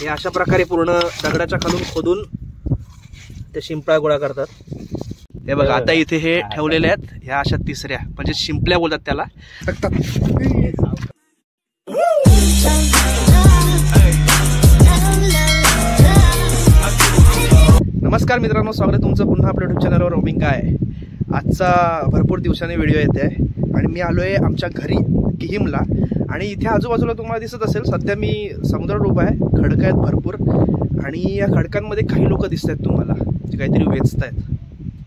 हे अशा प्रकारे पूर्ण दगडाच्या खालून खोदून ते शिंपळा गोळा करतात. हे बघा आता इथे हे ठेवलेले आहेत ह्या अशा तिसऱ्या. म्हणजे शिंपल्या बोलतात त्याला. नमस्कार मित्रांनो स्वागत आहे तुमचं पुन्हा आपल्या युट्यूब चॅनलवर रोमिंग काय? आजचा भरपूर दिवसाने व्हिडिओ येते आहे. आणि मी आलो आहे आमच्या घरी किहिमला आणि इथे आजूबाजूला तुम्हाला दिसत असेल सध्या मी समुद्रात उभा आहे. खडकं आहेत भरपूर. आणि या खडकांमध्ये काही लोक दिसत आहेत तुम्हाला जे काहीतरी वेचत आहेत.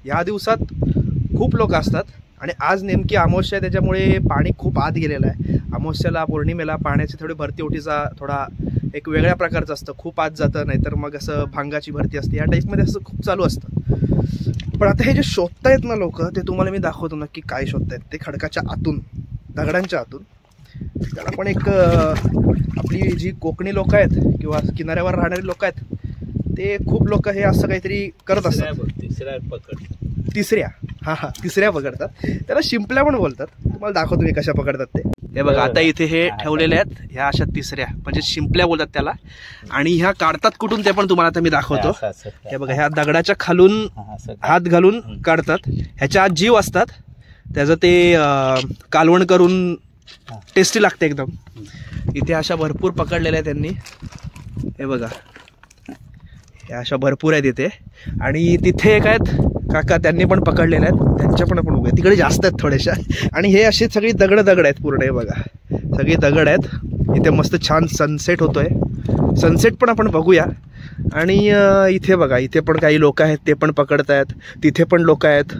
या दिवसात खूप लोक असतात. आणि आज नेमकी अमावस्या आहे त्याच्यामुळे पाणी खूप आत गेलेलं आहे. अमावस्याला पौर्णिमेला पाण्याची थोडी भरती ओटीचा थोडा एक वेगळ्या प्रकारचं असतं. खूप आत जातं नाहीतर मग असं भांगाची भरती असते. या टाईपमध्ये असं खूप चालू असतं. पण आता हे जे शोधतायत ना लोक ते तुम्हाला मी दाखवतो नक्की काय शोधतायत. ते खडकाच्या आतून दगडांच्या आतून. त्याला पण एक आपली जी कोकणी लोक आहेत किंवा किनाऱ्यावर राहणारी लोक आहेत ते खूप लोक हे असं काहीतरी करत असतात. तिसऱ्या पकड तिसऱ्या. हा हा तिसऱ्या पकडतात. त्याला शिंपल्या पण बोलतात. तुम्हाला दाखवतो मी कशा पकडतात ते. हे बघा आता इथे हे ठेवलेले आहेत. ह्या अशा तिसऱ्या म्हणजे शिंपल्या बोलतात त्याला. आणि ह्या काढतात कुठून ते पण तुम्हाला आता मी दाखवतो. हे बघा ह्या दगडाच्या खालून हात घालून काढतात. ह्याच्या आत जीव असतात. त्याचं ते कालवण करून टेस्टी लागते एकदम. इथे अशा भरपूर पकडलेल्या आहेत त्यांनी. हे बघा. हे अशा भरपूर आहेत इथे. आणि तिथे एक आहेत काका त्यांनी पण पकडलेले आहेत. त्यांच्या पण आपण बघूया तिकडे जास्त आहेत थोड्याशा आणि हे असे सगळी दगड दगड आहेत पूर्ण हे बघा. सगळी दगड आहेत. इथे मस्त छान सनसेट होतोय. सनसेट पण आपण बघूया. आणि इथे बघा इथे पण काही लोक आहेत ते पण पकडत आहेत तिथे पण लोक आहेत.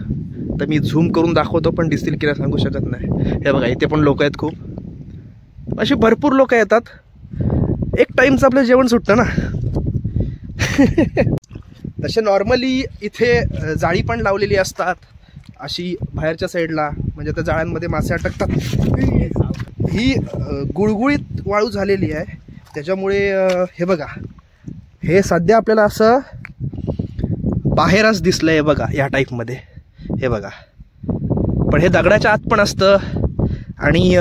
तर मी झूम करून दाखवतो पण दिसतील की सांगू शकत नाही. हे बघा इथे पण लोक आहेत खूप. असे भरपूर लोक येतात. एक टाईमचं आपलं जेवण सुटतं ना. तसे नॉर्मली इथे जाळी पण लावलेली असतात. अशी बाहेरच्या साईडला म्हणजे त्या जाळ्यांमध्ये मासे अटकतात. ही गुळगुळीत वाळू झालेली आहे. त्याच्यामुळे हे बघा. हे सध्या आपल्याला असं बाहेरच दिसलं हे बघा या टाईपमध्ये. हे बघा. पण हे दगडाच्या आत पण असतं आणि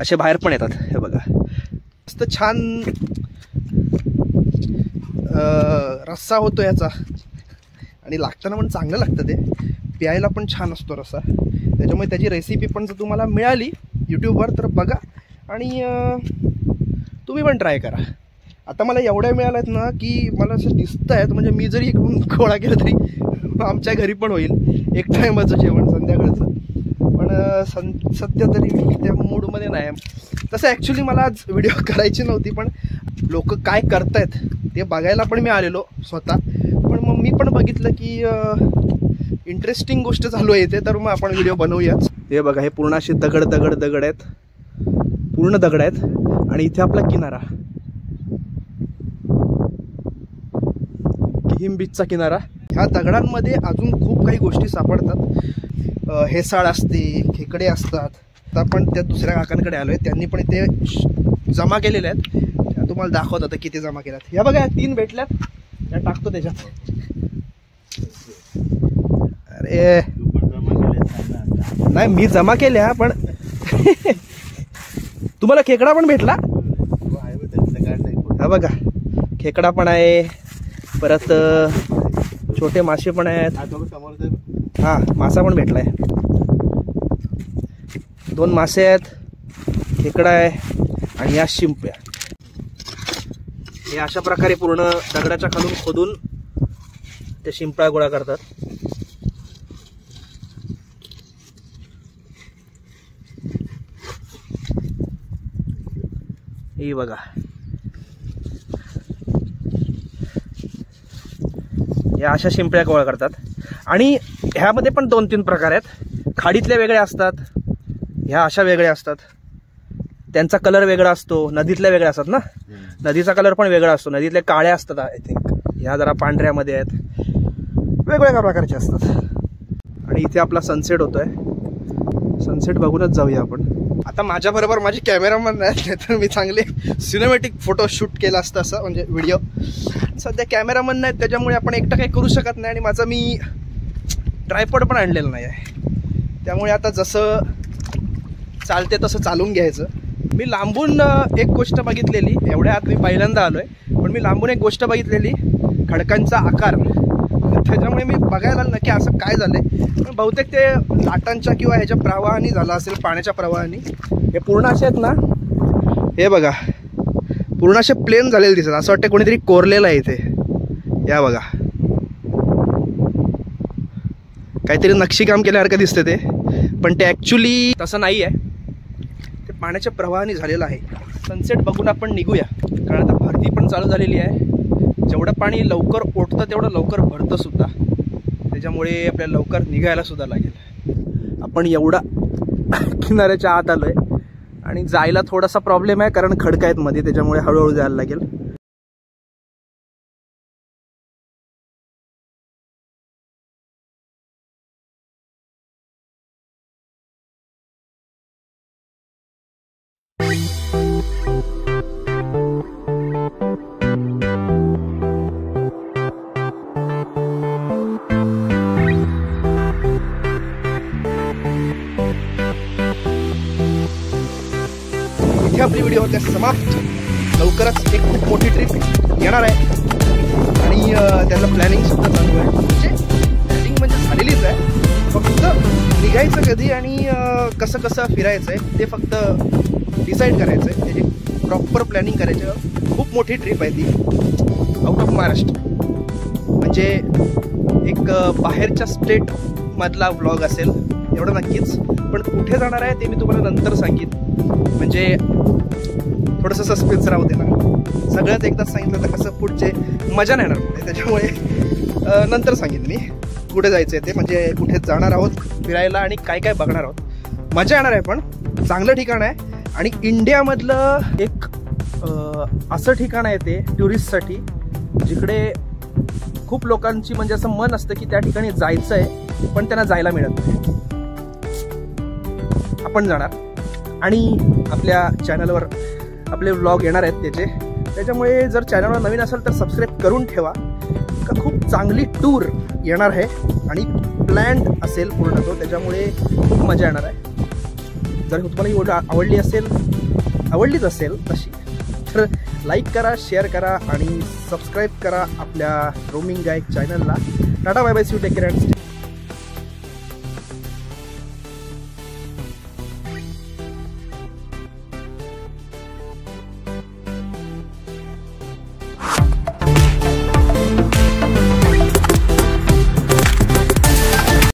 असे बाहेर पण येतात. हे बघा. मस्त छान रस्सा होतो याचा. आणि लागताना पण चांगलं लागतं ते. प्यायला पण छान असतो रसा. त्याच्यामुळे त्याची रेसिपी पण जर तुम्हाला मिळाली यूट्यूबवर तर बघा. आणि तुम्ही पण ट्राय करा. आता मला एवढ्या मिळाल्यात ना की मला असं दिसत आहेत म्हणजे मी जरी गोळा केला तरी आमच्या घरी पण होईल. एक टायमाचं जेवण संध्याकाळचं. पण सं सध्या तरी मी त्या मूडमध्ये नाही आहे. तसं ॲक्च्युली मला आज व्हिडिओ करायची नव्हती पण लोक काय करतायत ते बघायला पण मी आलेलो स्वतः. पण मग मी पण बघितलं की इंटरेस्टिंग गोष्ट चालू आहे इथे तर मग आपण व्हिडिओ बनवूयाच. हे बघा हे पूर्ण असे दगड दगड दगड आहेत. पूर्ण दगड आहेत. आणि इथे आपला किनारा. किहिम बीचचा किनारा. ह्या दगडांमध्ये अजून खूप काही गोष्टी सापडतात. हेसाळ असते खेकडे असतात. तर आपण त्या दुसऱ्या काकांकडे आलो आहे त्यांनी पण इथे श- जमा केलेले आहेत. तुम्हाला दाखवत आता किती जमा केल्यात. ह्या बघा तीन भेटल्यात. त्या टाकतो त्याच्यात. अरे नाही मी जमा केल्या पण तुम्हाला खेकडा पण भेटला? हा बघा खेकडा पण आहे परत छोटे मासे पण आहेत. हा मासा पण भेटलाय. दोन मासे आहेत खेकडा आहे आणि या शिंप्या. हे अशा प्रकारे पूर्ण दगडाच्या खालून खोदून ते शिंपळा गोळा करतात. ही बघा. या अशा शिंपळ्या गोळा करतात. आणि ह्यामध्ये पण दोन तीन प्रकार आहेत. खाडीतल्या वेगळ्या असतात. ह्या अशा वेगळ्या असतात. त्यांचा कलर वेगळा असतो. नदीतल्या वेगळ्या असतात ना? नदीचा कलर पण वेगळा असतो. नदीतल्या काळ्या असतात आय थिंक ह्या जरा पांढऱ्यामध्ये आहेत. वेगवेगळ्या प्रकारचे असतात. आणि इथे आपला सनसेट होतोय. सनसेट बघूनच जाऊया आपण. आता माझ्याबरोबर माझे कॅमेरामन नाही तर मी चांगले सिनेमॅटिक फोटो शूट केला असतं असं म्हणजे व्हिडिओ सध्या कॅमेरामन नाहीत त्याच्यामुळे आपण एकटा काही करू शकत नाही आणि माझा मी ट्रायपॉड पण आणलेला नाही आहे. त्यामुळे आता जसं चालते तसं चालून घ्यायचं. मी लांबून एक गोष्ट बघितलेली एवढ्या आत मी पहिल्यांदा आलो आहे पण मी लांबून एक गोष्ट बघितलेली खडकांचा आकार. त्याच्यामुळे मी बघायला नक्की असं काय झालंय. पण बहुतेक ते लाटांच्या किंवा ह्याच्या प्रवाहाने झालं असेल पाण्याच्या प्रवाहाने. हे पूर्ण असे आहेत ना हे बघा. पूर्ण असे प्लेन झालेले दिसत असं वाटतं कोणीतरी कोरलेलं आहे इथे. या बघा. काहीतरी नक्षीकाम केल्यासारखं दिसतं ते. पण ते ॲक्च्युली तसं नाही आहे ते पाण्याच्या प्रवाहाने झालेलं आहे. सनसेट बघून आपण निघूया. कारण आता भरती पण चालू झालेली आहे. जेवढं पाणी लवकर ओटतं तेवढं लवकर भरतं सुद्धा. त्याच्यामुळे आपल्याला लवकर निघायला सुद्धा लागेल. आपण एवढा किनाऱ्याच्या आत आलोय. आणि जायला थोडासा प्रॉब्लेम आहे कारण खडक आहेत मध्ये त्याच्यामुळे हळूहळू जायला लागेल. इथे आपली व्हिडिओ होते समाप्त. लवकरच एक खूप मोठी ट्रिप येणार आहे. आणि त्याचं प्लॅनिंग सुद्धा चालू आहे. म्हणजे प्लॅनिंग म्हणजे झालेलीच आहे. फक्त निघायचं कधी आणि कसं कसं फिरायचं आहे ते फक्त डिसाईड करायचं आहे त्याची प्रॉपर प्लॅनिंग करायचं. खूप मोठी ट्रिप आहे ती. आउट ऑफ महाराष्ट्र म्हणजे एक बाहेरच्या स्टेटमधला व्लॉग असेल एवढं नक्कीच. पण कुठे जाणार आहे ते मी तुम्हाला नंतर सांगेन. म्हणजे थोडंसं सस्पेन्स राहू दे ना. सगळ्यात एकदाच सांगितलं तर कसं पुढचे मजा नाही येणार. पुढे त्याच्यामुळे नंतर सांगेन मी कुठे जायचं आहे ते. म्हणजे कुठे जाणार आहोत फिरायला आणि काय काय बघणार आहोत. मजा येणार आहे पण चांगलं ठिकाण आहे. आणि इंडियामधलं एक असं ठिकाण आहे ते टुरिस्टसाठी जिकडे खूप लोकांची म्हणजे असं मन असतं की त्या ठिकाणी जायचं आहे पण त्यांना जायला मिळत नाही. आपण जाणार. आणि आपल्या चॅनलवर आपले व्लॉग येणार आहेत त्याचे. त्याच्यामुळे जर चॅनलवर नवीन असेल तर सबस्क्राईब करून ठेवा. का खूप चांगली टूर येणार आहे आणि प्लॅन्ड असेल पूर्ण तो. त्याच्यामुळे खूप मजा येणार आहे. जर तुम्हाला ही व्हिडिओ आवडली असेल आवडलीच असेल तशी तर लाईक करा शेअर करा आणि सबस्क्राईब करा आपल्या रोमिंग गायक चॅनलला tata bye bye see take care